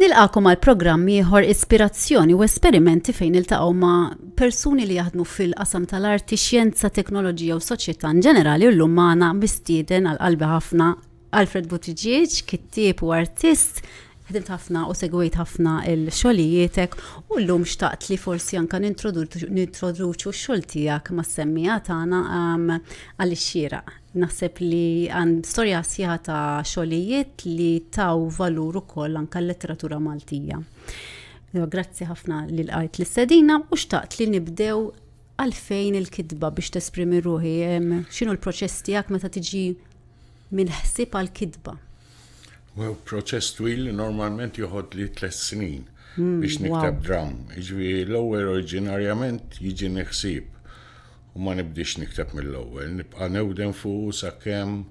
Nilqakom għal programm ieħor ispirazzjoni u esperimenti fejn iltaqgħu ma' persuni li jaħdmu fil-qasam tal-arti, xjenza, teknoloġija u soċjetà in ġenerali u llum magħna mistieden għal qalbi ħafna Alfred Buttigieg, kittieb u artist, ħdimt ħafna u segwejt ħafna il-xogħlijietek u llum xtaqt li forsi anka nintroduċu x-xogħol tiegħek mas-semmija tagħna għal ix-xieraq. Naħseb li għan storja sħiħa ta' xogħlijiet li taw valur ukoll anke l-letteratura Maltija. Grazzi ħafna li l-għajt l-istedina u xtaqt li nibdew għalfejn il-kitba biex tesprimi ruħi, xinu l-proċess tijak meta tiġi minn ħsib għal-kitba? Well, proċess twil normalment joħod li tlet snin hmm, biex nikteb dram. Iġvi l-ewwel oriġinarjament jiġi neħsib u ma nibdiex nikteb mill-ewwel, nibqa' newden fuqu sakemm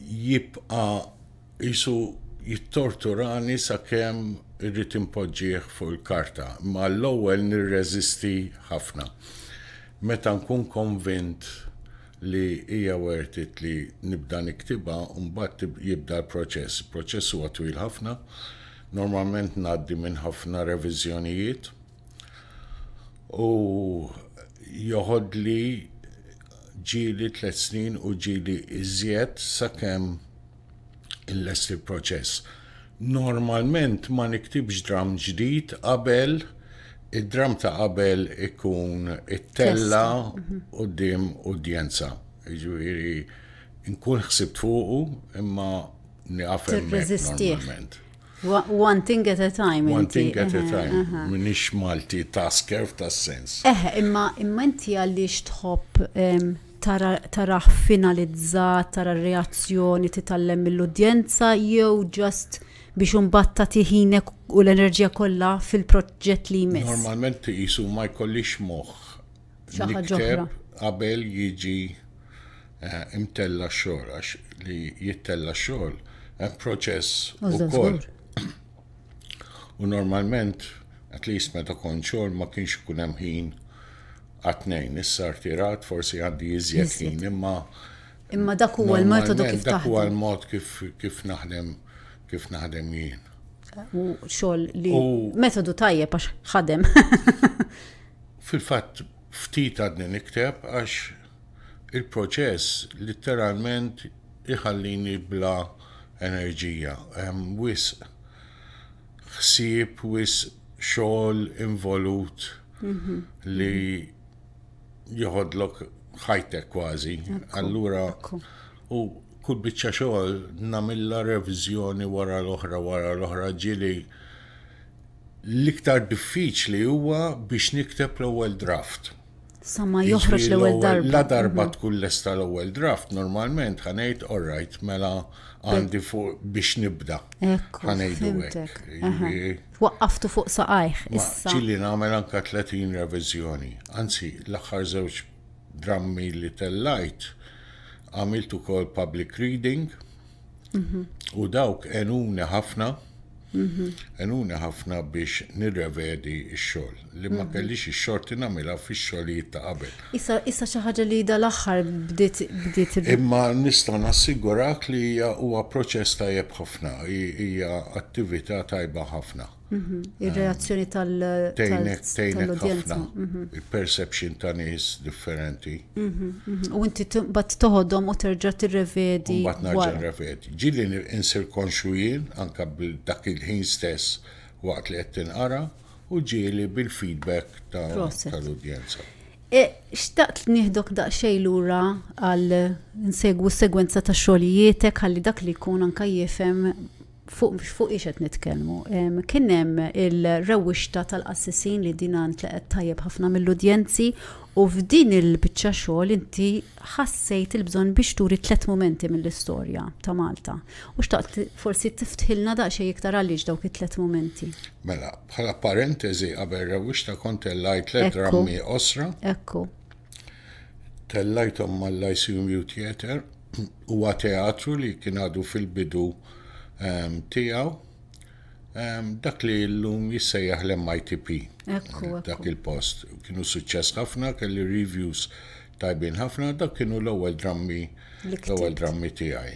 jibqa' qisu jittorturani sakemm irrid inpoġġih fuq il-karta, imma l-ewwel nirreżisti ħafna. Meta nkun konvint li hija worth it li nibda niktibha, mbagħad jibda l-proċess. Il-proċess huwa twil ħafna, normalment ngħaddi minn ħafna reviżjonijiet. U joħodli ġieli tliet snin u ġieli iżjed sakemm inlest il-proċess. Normalment ma niktibx dramm ġdid qabel id-dramm ta' qabel ikun ittella' quddiem udjenza. Jiġifieri nkun ħsibt fuqu imma nieqaf hemmhekk normalment. One thing at a time. One thing at a time. Minix Malti ta' skerf ta' sens. Eh, imma imma inti għaliex tħobb tara finalizzat, tara reazzjoni titallem mill-udjenza jew just biex imbagħad tagħti ħinek u l-enerġija kollha fil-proġett li jmiss. Normalment qisu ma jkollix moħħ Xi ħaġa oħra. Nikteb qabel jiġi eh, imtella xogħol għax li jittella xogħol hemm proċess ukoll. U normalment, at least meta kont xogħol ma kienx ikun hemm ħin għatnejn, issa rtirat forsi għandi iżjed ħin, imma Imma dak huwa l-metodu kif taħdem. Dak huwa l-mod kif kif naħdem kif naħdem jien. U xogħol li metodu tajjeb għax ħadem. Fil-fatt ftit għadni nikteb għax il-proċess litteralment iħallini bla enerġija. Hemm wisq ħsieb, wisq xogħol involut li joħodlok ħajtek kważi. Allura u kull biċċa xogħol nagħmilha reviżjoni wara l-oħra wara l-oħra ġieli l-iktar diffiċli huwa biex nikteb l-ewwel draft. Sa ma joħroġ Jiġifieri l-ewwel darba. La darba tkun lesta l-ewwel draft, normalment ħa ngħid all right, mela għandi fuq biex nibda. Ekku, Ħa ngħidu hekk. fhimtek. Aha. Jiġifieri Waqqaftu fuq saqajh ma issa. ġieli nagħmel anke 30 reviżjoni. Anzi, l-aħħar żewġ drammi li tellajt, għamilt ukoll public reading mhm. u dawk enuni ħafna mhm. enuni ħafna biex nirrevedi x-xogħol li ma mhm. kellix ix-xorti nagħmilha fix-xogħlijiet ta' qabel. Issa issa xi ħaġa li da l-aħħar bdiet bdiet. Imma nista' nassigurak li huwa proċess tajjeb ħafna, hija attività tajba ħafna. Mhm. Ir-reazzjoni tal-udjenza. Mhm. Il-perception ta' nies differenti. Mhm, u inti bat toħodhom u terġa' tirrevedi. Bat nerġa' nirrevedi. Ġili insir konxu jien anka dak il-ħin stess waqt li qed tinqara u ġieli bil-feedback tal-udjenza. E, xtaqt nieħdok daqsxejn lura għal nsegwu s-segwenza ta' xogħlijietek għalli dak li jkun anka jifhem Fuq fuq xiex qed nitkellmu? Kien hemm il-rewwixta tal-qassisin li din ntlaqgħet tajjeb ħafna mill-udjenzi u f'din il-biċċa xogħol inti ħassejt il-bżonn biex turi tliet mumenti mill-istorja ta' Malta. U xtaqt forsi tiftħilna daqsxejn iktar għaliex dawk it-tliet mumenti. Mela, bħala parentesi qabel rewwixta kont tellajt tliet drammi osra. Ekku. Tellajthom mal-ICMU Theater huwa teatru li kien għadu fil-bidu tiegħu dak li llum jissejjaħ l-MITP. Dak il-post. Kienu suċċess ħafna, kelli reviews tajbin ħafna, dak kienu l-ewwel drammi l-ewwel drammi tiegħi.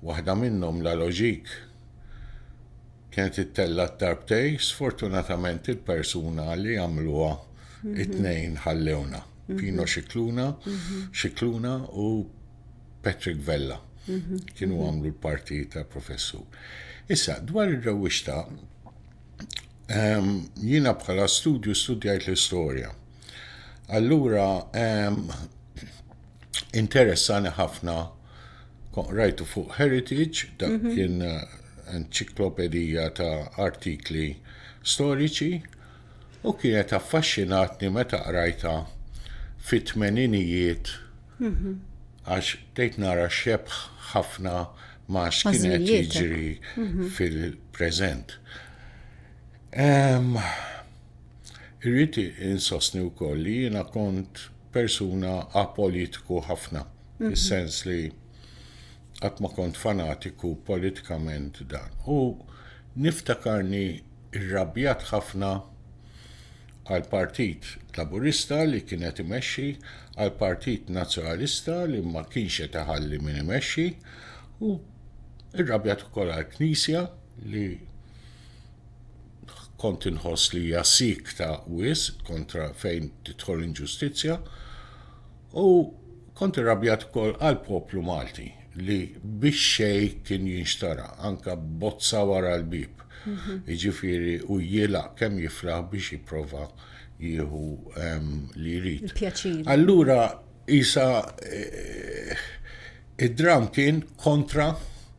Waħda minnhom la loġik kienet ittella t-tarbtej, sfortunatament il-persuna li għamluha mhm. it-tnejn ħallewna. Mhm. Pino xikluna, mhm. xikluna u Patrick Vella mhm. kienu mhm. għamlu l-parti ta' professur. Issa, dwar il-rewishta, ehm, jina bħala studju studjajt l-istoria. Allura, ehm, interessani ħafna rajtu fuq Heritage, da mhm. kien eh, enċiklopedija ta' artikli storiċi u kienet affaxxinatni meta qrajta fit-tmeninijiet għax bdejt nara xebħ ħafna ma' x'kien qed jiġri fil-preżent. Irrid insostni wkoll li jiena kont persuna apolitiku ħafna, fis-sens li qatt ma kont fanatiku politikament dan. U niftakarni rrabjat ħafna għall-Partit Laburista li kien qed imexxi, għall-Partit Nazzjonalista li ma kienx qed iħalli min imexxi u irrabjat ukoll għall-Knisja li kont inħoss li hija siekta wisq kontra fejn tidħol inġustizzja u Kont irrabjat ukoll għall-poplu Malti li bix-xejn kien jinxtara, anke b'bozza wara l-bieb, jiġifieri u jilgħaq kemm jiflaħ biex jipprova jieħu li jrid. Il-pjaċir. Allura qisha d-dramm kien kontra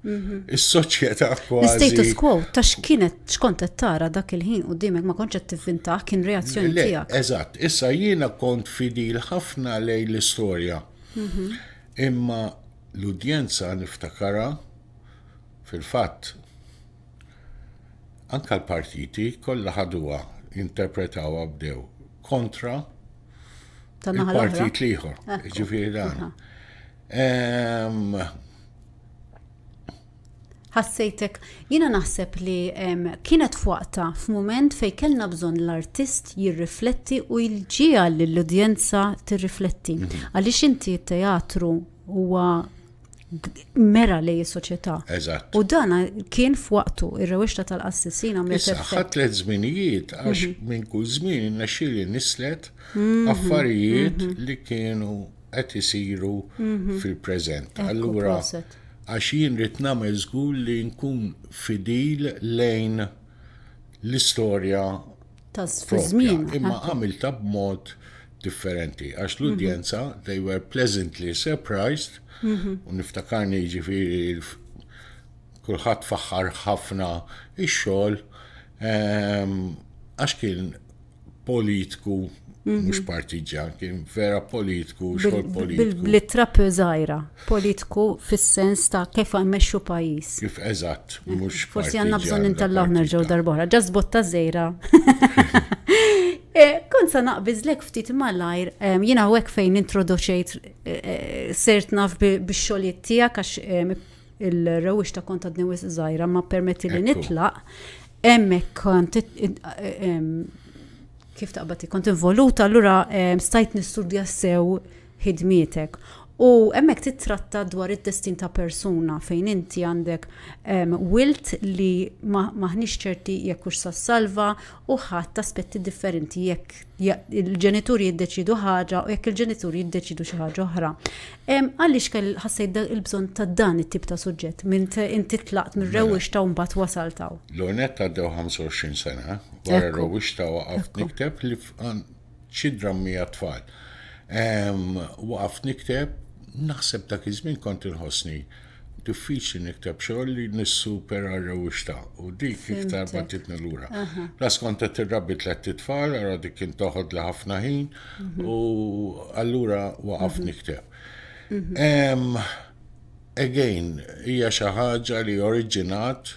Mhm. Is-soċjetà kważi. L-status quo ta' x'kienet xkont qed tara dak il-ħin qudiemek ma kontx qed tivvintaħ kien reazzjoni tiegħek. Eżatt, issa jiena kont fidil ħafna lejn l-istorja. Mhm. Imma l-udjenza niftakara fil-fatt anka l-partiti kollha ħaduha interpretawha bdew kontra tal-partit l-ieħor. Ġifieri dan. Ehm, ħassejtek, jiena naħseb li um, kienet f'waqta f'mument fejn kellna bżonn l-artist jirrifletti u jġiha lill-udjenza tirrifletti. Mhm. Għaliex inti t-teatru huwa mera li soċjetà. Eżatt. U dan kien f'waqtu ir-rewixta tal-qassisin għamlet. Issa ħadd tliet żminijiet għax mhm. minn kull żmien nexxieli nislet mhm. affarijiet li kienu qed isiru mhm. fil-preżent. Allura għax jien rrid nagħmel żgur li nkun fidil lejn l-istorja tas-żmien. Imma għamilta b'mod differenti. Għax mhm. l-udjenza, they were pleasantly surprised, mhm. u niftakarni ġifiri kulħadd faħħar ħafna ix-xogħol, ehm, għax kien politku mhm. mhux partiġan, kien vera politku, xogħol politku. Bil-ittra żgħira, politku fis-sens ta' kif għammexxu pajjiż. Kif eżatt, eh, mhux. Forsi għandna bżonn intallaw nerġgħu darbora, ġas botta żgħira. Eh, kont sa naqbizlek ftit malajr, jina għek fejn introduċejt eh, sert naf biex xogħlijiet tiegħek għax il-rewix ta' konta d-newis zaħira ma permetti li nitlaq. Emmek kont kif taqbati, kont involuta, allura stajt nistudja sew ħidmietek. U emmek titratta dwar id-destin ta' persuna fejn inti għandek wilt li maħniex ċerti jekk hux salva u ħadd aspetti differenti jekk jekk il-ġenituri jiddeċiedu ħaġa u jekk il-ġenituri jiddeċiedu xi ħaġa oħra. Għaliex kell ħassejt il-bżonn ta' dan it-tip ta' suġġett minn inti tlaqt minn mela. rewwix ta' mbagħad wasal taw. L-onet għaddew 25 sena, wara rewwix ta' waqaft nikteb li xi drammija tfal. Waqaft nikteb naħseb dak iż-żmien kont inħossni diffiċli nikteb xogħol li nissupera r-rewwixta u dik iktar battitni lura. Las kontet ir-rabbi tlet titfal, ara dik kien toħod li ħafna ħin mhm. u allura waqaf mhm. nikteb. Mhm. Again, hija xi ħaġa li oriġinat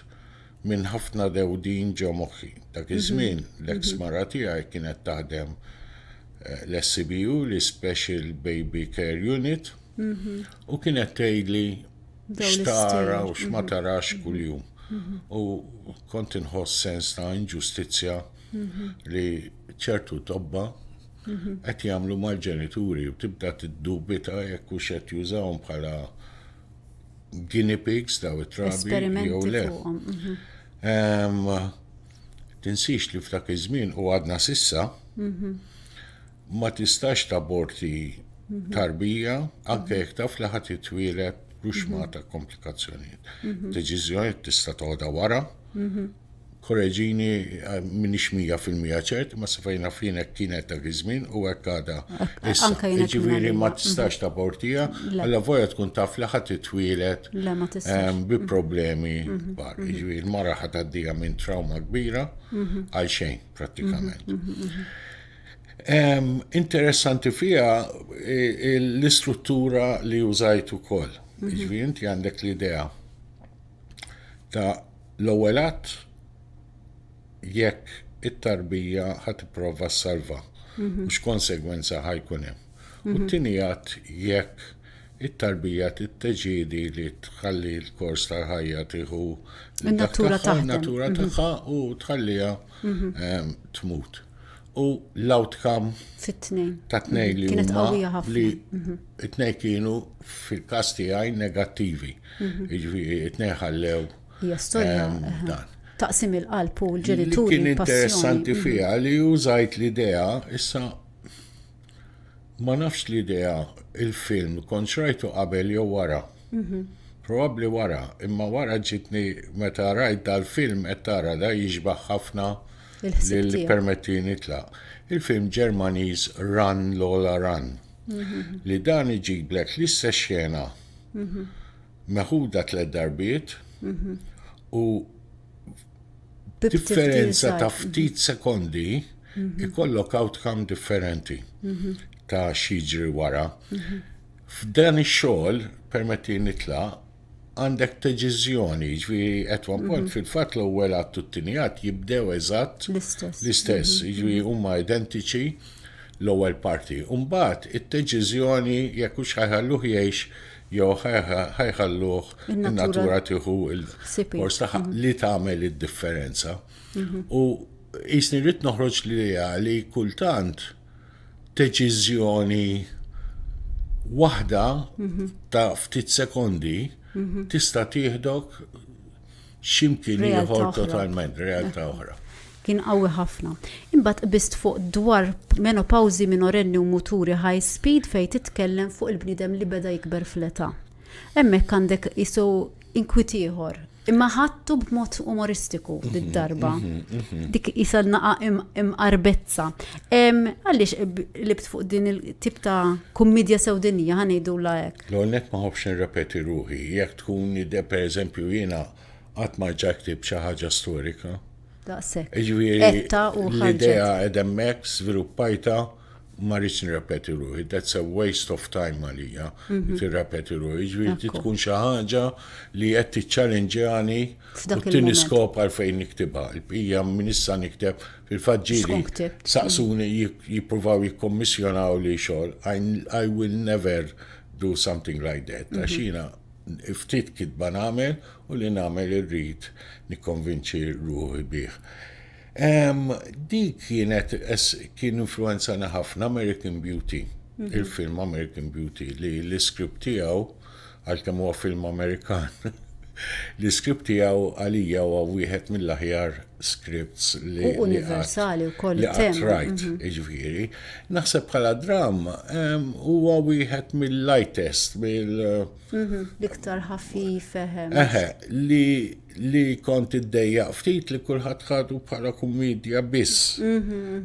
minn ħafna dewdin ġo moħħi. Dak iż-żmien l-eks mara tiegħi kienet taħdem eh, l-SCBU, l-Special Baby Care Unit, Mhm. U kienet tgħidli x'tara u x'ma mhm. tarax kuljum. Mhm. U kont inħoss sens ta' inġustizzja li ċertu tobba qed jagħmlu mal-ġenituri u tibda tiddubita jekk hux qed jużawhom bħala guinea pigs daw it-trabi jew le. Tinsix li f'dak iż-żmien u għadna sissa ma tistax taborti tarbija anke jekk taf li ħa titwieled b'uxma ta' komplikazzjonijiet. Deċiżjoni tista' toħodha wara. Koreġini minix 100% ċert, ma sa fejna fienek kienet dak iż-żmien u hekk għadha. Issa, jiġifieri ma tistax tabortija, alla voja tkun taf li ħadd itwieled bi problemi kbar. Jiġifieri l-mara ħadd għaddija minn trawma kbira għal xejn prattikament. Interessanti fija l-istruttura li użajt ukoll. Mhm. Ġifieri inti għandek l-idea ta' l-ewwel att jekk it-tarbija ħad tipprova salva mhm. u x'konsegwenza ħajkun hemm. U mhm. t-tieni att jekk it-tarbija titteġidi li tħalli l-kors tal-ħajja tieħu natura tagħha u tħalliha tmut. u l-outcome fit-tnejn. Ta' tnejn li kienet qawwija ħafna. Li mhm. t-tnejn kienu fil-każ tiegħi negattivi. Mhm. Jiġifieri t-tnejn ħallew. Hija storja dan. Taqsim il-qalb u l-ġenituri. Kien interessanti mhm. fiha li użajt l-idea issa ma nafx l-idea il-film kont rajtu qabel jew wara. Probabbli wara, imma wara ġitni meta rajt dal-film qed tara da jiġbaħ ħafna li permetti nitlaq. Il-film Ġermaniż Run Lola Run li dan iġiblek l-istess xena meħuda tliet darbiet u differenza ta' ftit sekondi ikollok outcome differenti ta' x'jiġri wara. F'dan ix-xogħol permetti nitlaq għandek deċiżjoni, ġviri at one point mhm. fil-fat l-ewwel għat u t-tini għat jibdew eżatt l-istess, mhm. ġviri huma identiċi l-ewwel parti. Umbat it-deċiżjoni jekk hux ħajħalluh jgħix jew ħajħalluh in-natura tieħu il-kors taħħa mhm. li tagħmel id-differenza. U jisni rrid noħroġ li li kultant deċiżjoni waħda mhm. ta' ftit sekondi mhm. tista' tieħdok x'imkien ieħor totalment realtà oħra kien qawwi ħafna. Imbagħad qbist fuq dwar menopawżi minorenni u muturi high speed fejn titkellem fuq il-bniedem li beda jikber fl-età. Hemmhekk għandek isu inkwit ieħor Imma ħadtu b'mod umoristiku d-darba. Dik isa naqa imqarbezza. Għaliex libt fuq din il-tip ta' kummedja sewdinija ħanejdu la hekk. L-għonet ma ħobx nirrepeti ruħi, jekk tkun ide per eżempju jiena qatt ma rġa' ktib xi ħaġa storika. Daqshekk. Ġifieri l-idea edemmek żviluppajta Ma rridx nirrepeti ruħi, that's a waste of time għalija li mhm. tirrepeti ruħi, ġifieri tkun xi ħaġa li qed tiċċalenġjani u tieni skop għalfejn niktibha. Il-bqija minn issa nikteb fil-faġġili saqsuni mhm. jippruvaw jikkommissjonaw li xogħol. I will never do something like that. Mhm. Għaxina ftit kitba nagħmel u li nagħmel irrid nikkonvinċi ruħi bih. Ehm dik kienet kien influenzana ħafna American Beauty. Mhm. Il-film American Beauty li l-iskript tiegħu għalkemm huwa film Amerikan. L-iskript tiegħu għalija huwa wieħed mill-aħjar scripts li universali wkoll li rajt, mhm. iġviri. Naħseb bħala dram ehm, huwa wieħed mill-lightest mill mhm, l-iktar ħafif eħe li li kont iddejjaq ftit li kulħadd ħadu bħala kummedja biss.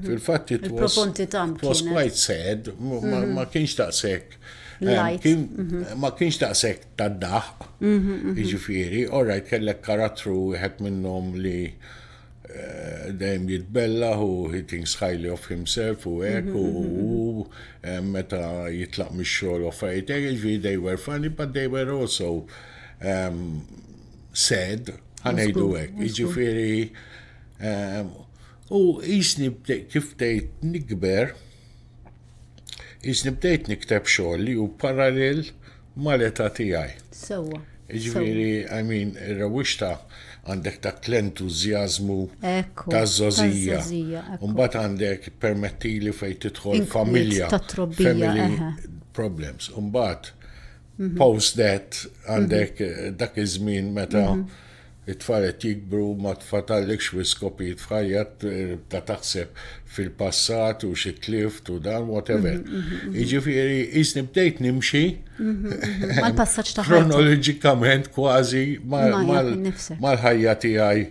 Fil-fatt it was it was quite sad, ma kienx taqsek. Ma kienx taqsek tad-daħq, jiġifieri, all right kellek karattru wieħed minnhom li Eh, dejjem jitbella u he thinks highly of himself u hekk mhm, u mhm, mhm. Eh, meta jitlaq mix-xogħol u affarijiet hekk, jiġifieri they were funny but they were also um, sad, ħanejdu hekk, jiġifieri ehm, u jisni kif tgħid nikber, jisni bdejt nikteb xogħol li hu parallel mal-età tiegħi. Sewwa. Ġifieri, I mean, rewixta għandek ta' l-entużjażmu ta' żożija. Mbagħad għandek permettili fejn tidħol familja. Ta' trobbija. Family problems. Mbagħad Mhm. Post that għandek mhm. eh, dak iż-żmien meta mhm. it-tfal qed jikbru ma tfatallekx wis kopijiet f'ħajja eh, ta' taħseb fil-passat u xi tlift u dan whatever. Jiġifieri isni bdejt nimxi mal-passaġġ ta' kronoloġikament kważi mal-ħajja tiegħi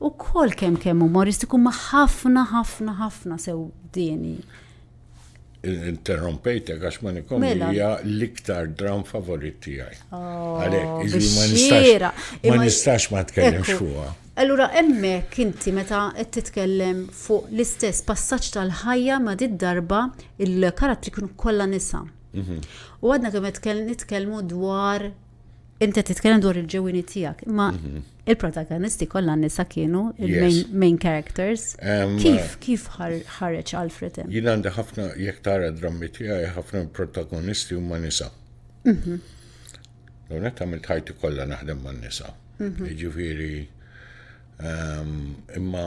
Ukoll kemm kemm umoristiku ma' ħafna ħafna ħafna sewdieni. Interrompejtek għax ma nikom mela. hija l-iktar dram favorit tiegħi. Oh, Għalhekk, iżli ma nistax ma nistax ma tkellimx fuqha. Allura hemmhekk inti meta qed titkellem fuq l-istess passaġġ tal-ħajja ma dit darba il-karattri kienu kollha nisa. Mhm. U għadna kemm qed nitkellmu dwar Inti qed titkellem dwar il-ġewwini tiegħek, imma mhm. il-protagonisti kollha nisa kienu il-main characters. Kif kif ħareġ Alfred hemm? Jien għandi ħafna jekk tara drammi tiegħi ħafna protagonisti huma nisa. Mhm. Donet għamilt ħajti kollha naħdem man-nisa. Mhm. Jiġifieri imma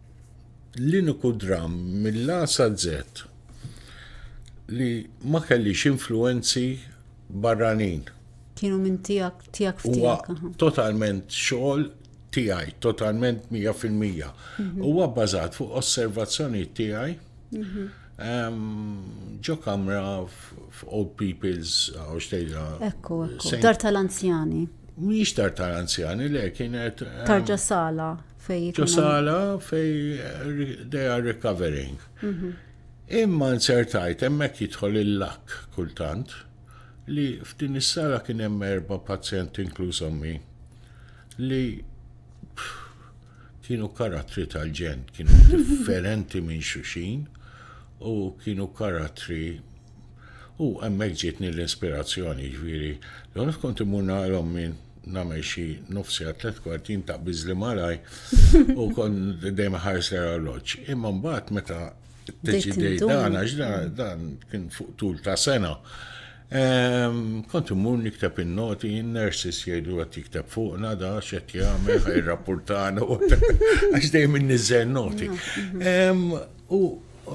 L-iniku dramm mill-A saz li ma kellix influwenzi barranin. Kienu minn tiegħek tiegħek f'tiegħek. Huwa totalment xogħol tiegħi, totalment 100%. Mhm. Huwa bbażat fuq osservazzjonijiet tiegħi mhm. ġo kamra f'Old People's House tgħidha. Ekku, ekku. Dar tal-anzjani. Mhix dar tal-anzjani, le kienet. Tarġa sala. fej. Ġosala fej they are recovering. Mhm. Imma nsertajt hemmhekk jidħol il-lak kultant li f'din is-sala kien hemm erba' pazjenti inkluż ommi li kienu karattri tal-ġen, kienu differenti minn xuxin u kienu karattri u hemmhekk ġietni l-ispirazzjoni ġviri. L-għonet kont imur naqrom minn namel xi nofs sigħa tliet kwart jien taqbiżli malaj u kon dejjem ħares l orloġġ. Imma mbagħad meta deċidej dan għax dan kien fuq tul ta' sena. Ehm, kont immur nikteb in-noti, nurses jgħidu għat jikteb fuqna da xed jagħmel ħaj rapportana u għax dejjem nizzel noti. Ehm, u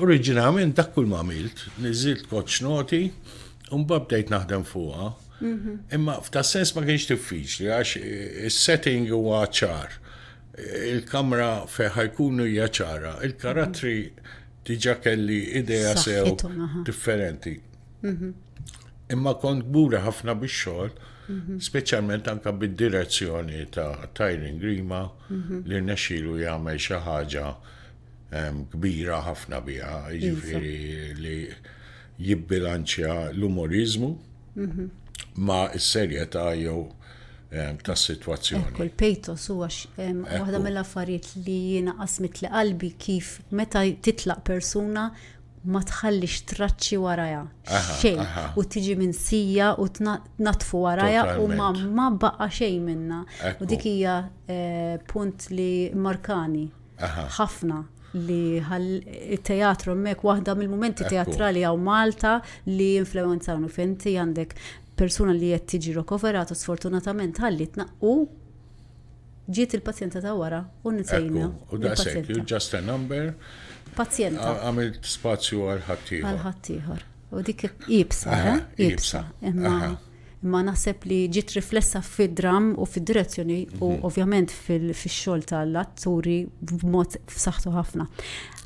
oriġinament dak kull ma għamilt, niżilt koċ noti, u mbagħad bdejt naħdem fuqha. Imma f'ta' sens ma kienx diffiċli għax is-setting huwa ċar. Il-kamra fejn ħajkunu hija ċara. Il-karattri diġa kelli idea sew differenti. Mhm. Imma kont gbura ħafna bix-xogħol, mhm. speċjalment anka bid-direzzjoni ta' Tyron Grima mhm. li nexxilu jagħmel xi ħaġa kbira ħafna biha, jiġifieri li jibbilanċja l-umoriżmu ma' s-serjetà jew tas-sitwazzjoni. Kull pejtos huwa waħda mill-affarijiet li jiena qasmit li qalbi kif meta titlaq persuna ma tħallix traċċi warajha. Xejn. U tiġi minn sija u tnatfu warajha u ma baqa' xejn minnha. U dik hija punt li markani. ħafna li il-teatru mek waħda mill-momenti teatrali għaw Malta li influenzawnu fenti għandek persuna li jett tiġi rokoveratu sfortunatament ħallitna u ġiet il-pazjenta ta' wara u nsejna. U da' sekju, just a number. Pazjenta. Għamil spazju għal ħattijħor. Għal ħattijħor. U dik ibsa, eh? ibsa. imma naħseb li ġiet riflessa fid-dramm u fid-direzzjoni u mhm. ovvjament fix-xogħol tal-atturi b'mod f'saħħtu ħafna.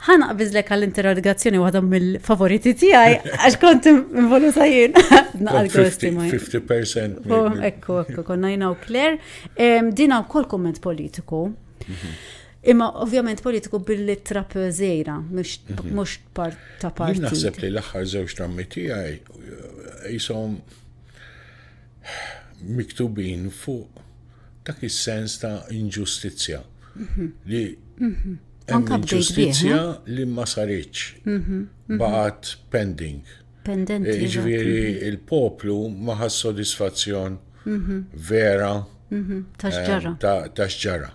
Ħana qbiżlek għall-interrogazzjoni waħda mill-favoriti tiegħi għax kont involuta jien. 50% Ekku, ekku, konna jina u Claire. Dina wkoll komment politiku. Mhm. Imma ovvjament politiku bil-littra p żejra, mhux mhm. part ta' parti. Jien naħseb li l-aħħar żewġ trammi tiegħi eh, jisom miktubin fuq dak is-sens ta' inġustizzja mhm. li mhm. hemm inġustizzja eh? li ma saritx baqgħet pending. Pendenti. Eh, Ġifieri il-poplu ma ħas sodisfazzjon vera ta' xġara.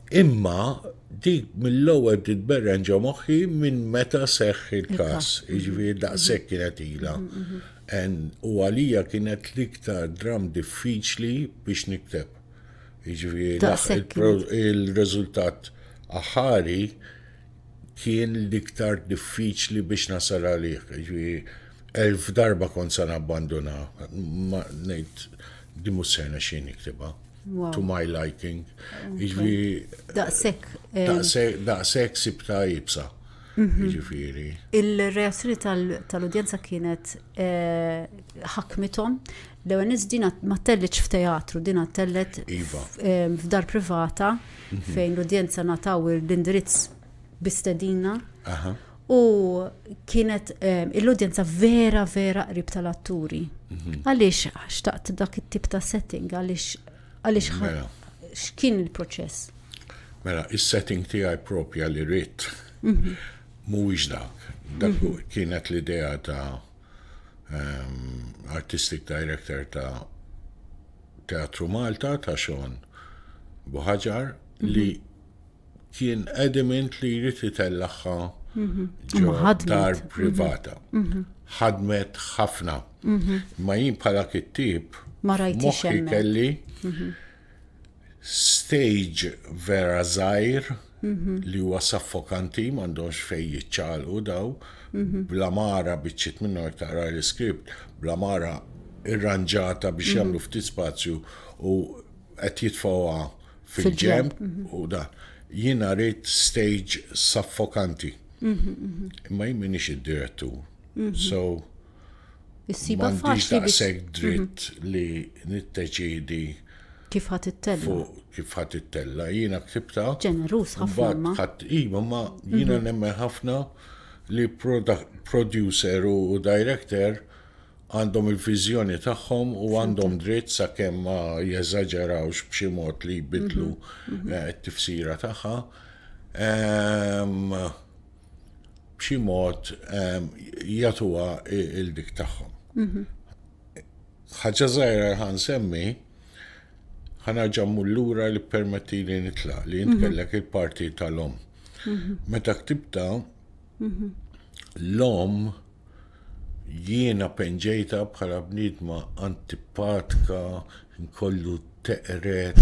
Imma dik mill-ewwel bdiet berren ġo moħħi minn meta seħħ il-każ, jiġifieri daqshekk kienet ilha. U għalija kienet l-iktar dramm diffiċli biex nikteb. Jiġifieri il-riżultat aħħari kien l-iktar diffiċli biex nasal għalih. Ġifieri, elf darba kont sa nabbanduna, ma ngħid di mhux se xi niktibha. To my liking. Ġifieri. Daqshekk. Eh, daqshekk sibta jibsa. Mhm. Ġifieri. Il-reazzjoni tal-udjenza kienet eh, ħakmithom l-ewwel dina ma telliċ f'teatru, dina tellet iva. eh, f'dar privata. fejn l-udjenza nataw l-indirizz bi stedina u kienet ehm, l-udjenza vera vera qrib tal-atturi. Mhm. Għaliex xtaqt dak it-tip ta' setting, għaliex għaliex mela. x'kien il-proċess? Mela, is-setting tiegħi propja li rrit mhm. mhuwiex dak. Dak mhm. kienet l-idea ta' ehm, artistic director ta' Teatru Malta ta' Sean Buħaġar li kien ediment li jrid itellaħħa mhm. ġo dar mhm. privata. Mhm. Ħadmet ħafna. Ma jien bħala kittib ma rajtix kelli stage vera żgħir li huwa saffokanti m'għandhomx fejn jiċċaqalqu daw bla mara biċċiet minnhom jekk taqra l-iskript bla mara irranġata biex jagħmlu ftit spazju u qed jitfgħuha fil-ġenb u da. Jiena rrid stage saffokanti. Imma jien m'iniex id-direttur. So Issibha faċli biex. Sek mhm. dritt li nitteċidi kif ħat ittella. Fuq kif ħat ittella. Jiena ktibta. Ġenerus ħafna. Ħadd iva ma jiena mhm. nemmen ħafna li producer u director għandhom il-vizjoni tagħhom u għandhom dritt sakemm ma jeżaġerawx b'xi mod li jbidlu mhm. eh, t-tifsira tagħha. Ehm, b'xi mod ehm, jagħtuha il-dik tagħhom. Mhm. Ħaġa żgħira ħan semmi ħanerġa' mmur lura li permetti li nitlaq li mhm. kellek il-parti tal-om. Mhm. Meta ktibta l-om Jiena penġejtha bħala bniedma antipatka, nkollu teqret,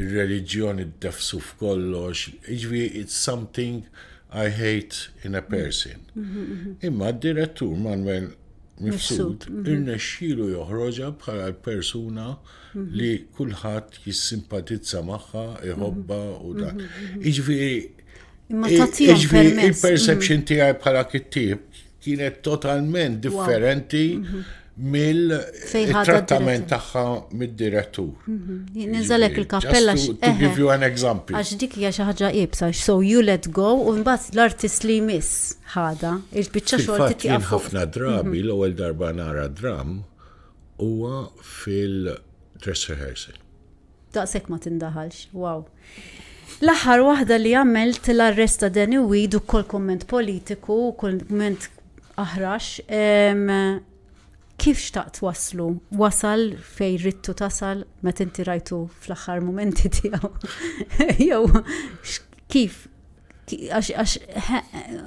ir-reliġjon iddefsu f'kollox, iġvi it's something I hate in a person. Imma d-direttur Manuel Mifsud mhm. irnexxilu joħroġa bħala l-persuna mhm. li kulħadd jissimpatizza magħha, iħobba u dan. Mhm. Iġifieri Imma eh, tagħtihom eh, permess. Il-perception mm. tiegħi bħala kittib kienet totalment differenti mhm. mill-trattament tagħha mid-direttur. Mhm. Ninżalek il-kappella to give you an example. Għax dik hija xi ħaġa ibsa, so you let go u mbagħad l-artist li jmiss ħada, il-biċċa xogħol titjaf. ħafna drabi mhm. l-ewwel darba nara dram huwa fil-dress rehearsal. Daqshekk ma tindaħalx. Wow. L-aħħar waħda li għamilt l-arrest ta' Danny Weed u kol komment politiku u kol komment aħrax. Kif xtaqt waslu? Wasal fej rittu tasal met inti rajtu fl-axħar momenti tijaw. Jow, kif? Għax,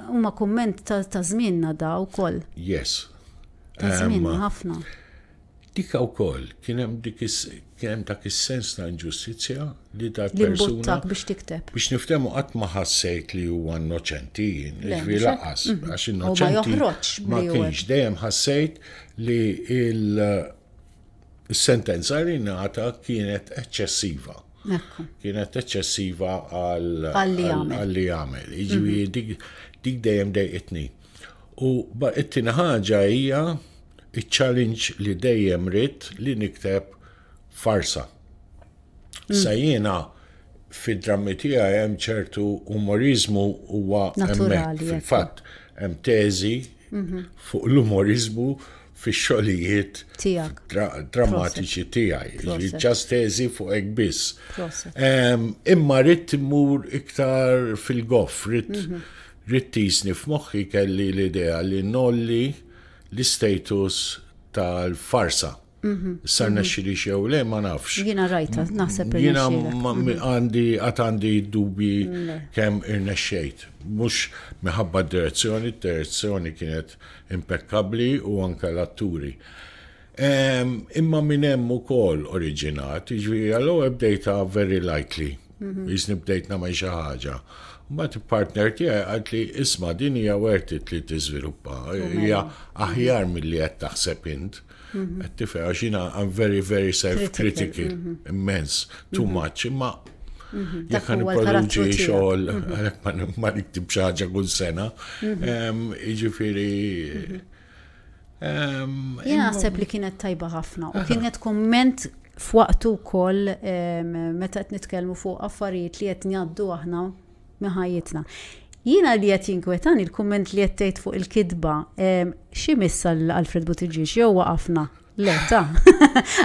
huma komment ta' zminna da' u koll. Yes. Ta' zminna, ħafna. Dik wkoll, kien hemm dik is, kien hemm dak is-sens ta' inġustizzja li dal-persuna. Li mbuttak biex tikteb. Biex niftehmu qatt ma ħassejt li huwa innoċenti jien, jiġifieri lanqas, għax innoċenti ma kienx, dejjem ħassejt li l-sentenza li ngħata kienet eċċessiva. Kienet eċċessiva għal li għamel. Jiġifieri dik dejjem dejqitni. U it-tieni ħaġa hija iċ-challenge li dejjem rid li nikteb farsa. Mm. Sa jiena fid-drammi tiegħi hemm ċertu umorizmu huwa hemmhekk fil-fatt hemm teżi mhm. fuq l-umorizmu fix-xogħlijiet drammatiċi tiegħi. Ġast teżi fuq hekk biss. Imma rrid immur iktar fil-goff, rrid mhm. Ridt tisni f'moħħi kelli l-idea li ngħolli l-istatus tal-farsa. Issa rnexxilix jew le ma nafx. Jiena rajtha, naħseb li. Jiena għandi għad għandi dubji kemm irnexxejt. Mhux minħabba d-direzzjoni, d-direzzjoni kienet impekkabbli u anke l-atturi. Imma minn hemm ukoll oriġinat, jiġifieri għall-ewwel bdejta very lightly, mhm. jiżni bdejt nagħmel xi ħaġa. Mbagħad il-partner tiegħi qalt li isma' din hija worth it li tiżviluppa, hija aħjar milli qed taħseb int. Mhm. Qed tifhem għax jiena I'm very very self-critical, mhm. immens, too mhm. much, imma jekk għan produċi xogħol ma niktibx ħaġa kull sena. Jiġifieri Jien naħseb li kienet tajba ħafna u kienet komment f'waqtu wkoll meta qed nitkellmu fuq affarijiet li qed ngħaddu aħna minn ħajjitna. Jiena li qed jinkwetani l-kumment li qed tgħid fuq il-kitba xi miss għal Alfred Buttigieg jew waqafna. Le, ta,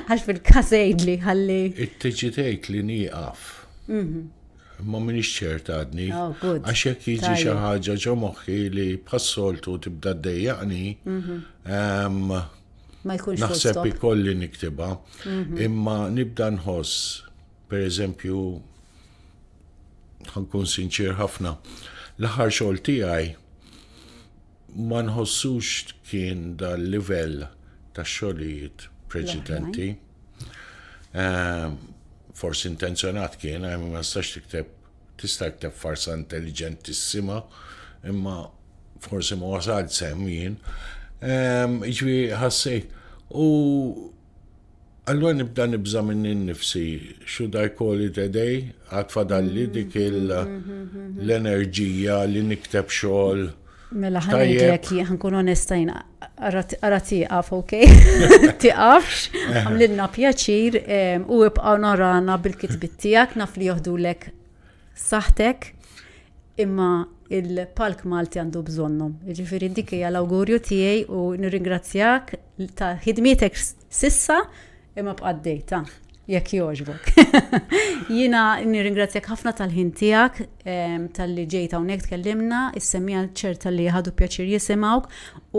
għax fil-kas li ħalli. It-tiġi tgħid li nieqaf. Mhm. Ma minix ċert għadni. Oh, għax jekk jiġi xi ħaġa ġo moħħi li passoltu tibda d-dejjaqni, mhm. ehm, ma jkunx naħseb ikolli niktiba. Mhm. Imma nibda nħoss, per eżempju, ħankun sinċir ħafna, l-aħħar xogħol tiegħi Ma nħossux kien dal-livell ta' xogħlijiet preċedenti. Ehm, forsi intenzjonat kien, eh, ma nistax tikteb, tista' tikteb farsa intelligentissima, imma forsi ma wasalt sem jien. Ehm, ġvi ħassejt. U Allura nibda nibża' minni nnifsi, should I call it a day? Għad fadalli dik l-enerġija li nikteb xogħol. Mela ħa ngħidlek jien, ħankun onesta jien, ara tieqaf, ok? Tieqafx, għamlilna pjaċir u ibqa' onorana bil-kitbiet tiegħek, naf li joħdulek saħtek, imma il-palk Malti għandu bżonnhom. Jiġifieri dik hija l-awgurju tiegħi u nirringrazzjak. ta' ħidmietek sissa imma bqaddejta jekk jogħġbok. Jiena nirringrazzjak ħafna tal-ħin tiegħek tal-li ġejt hawnhekk tkellimna, issemmija ċerta li ħadu pjaċir jisimgħuk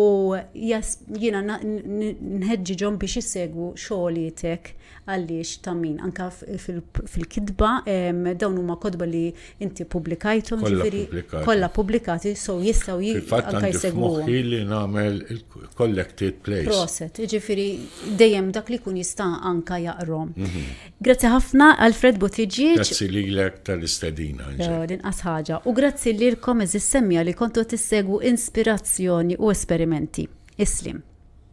u jiena nħeġġiġhom biex jissegwu xogħolietek għaliex ta' min anka fil-kitba dawn huma kotba li inti publikajthom ġifieri kollha publikati so jistgħu jisegwu. li nagħmel collected place. Proset, ġifieri dejjem dak li jkun jista' anka jaqrom. Mhm. Grazzi ħafna Alfred Buttigieg. Grazzi lilek tal-istedina. Dinqas ħaġa. U grazzi lilkom eżis semmija li kontu tissegwu inspirazzjoni u esperimenti. Islim.